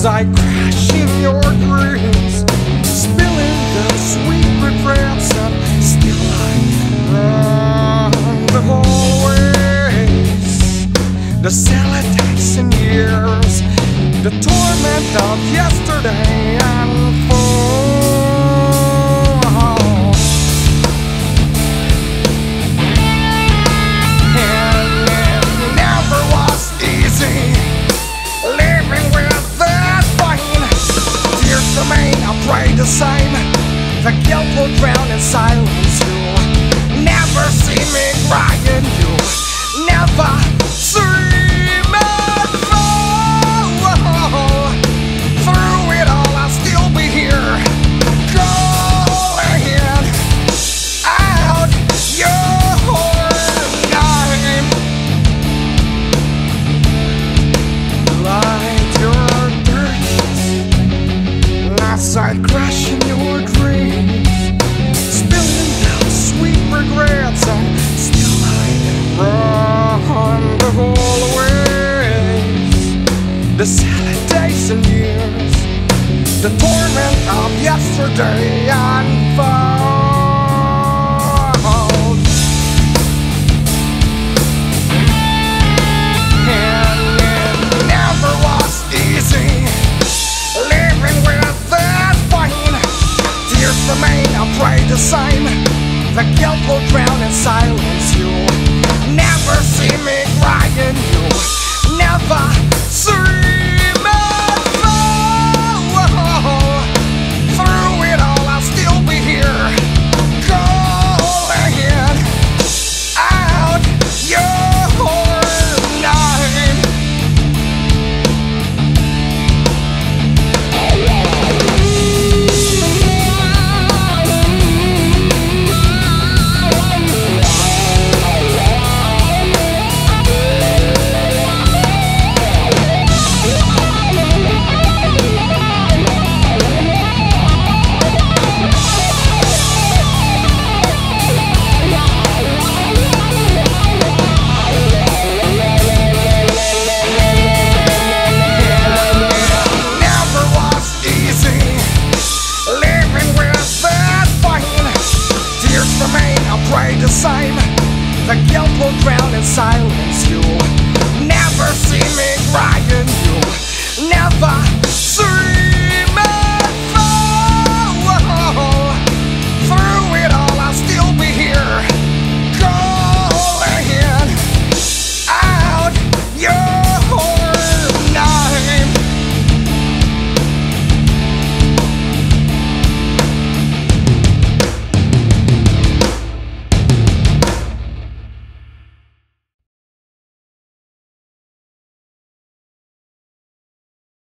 as I crash in your dreams, spilling the sweet regrets of still I run the hallways, the cellar years, the torment of yesterday and the same The guilt will drown in silence. You never see me crying. You Last sight crashing your dreams. Spilling out sweet regrets. And still I run the whole ways. The salad days and years. The torment of yesterday. And silence. The guilt will drown in silence.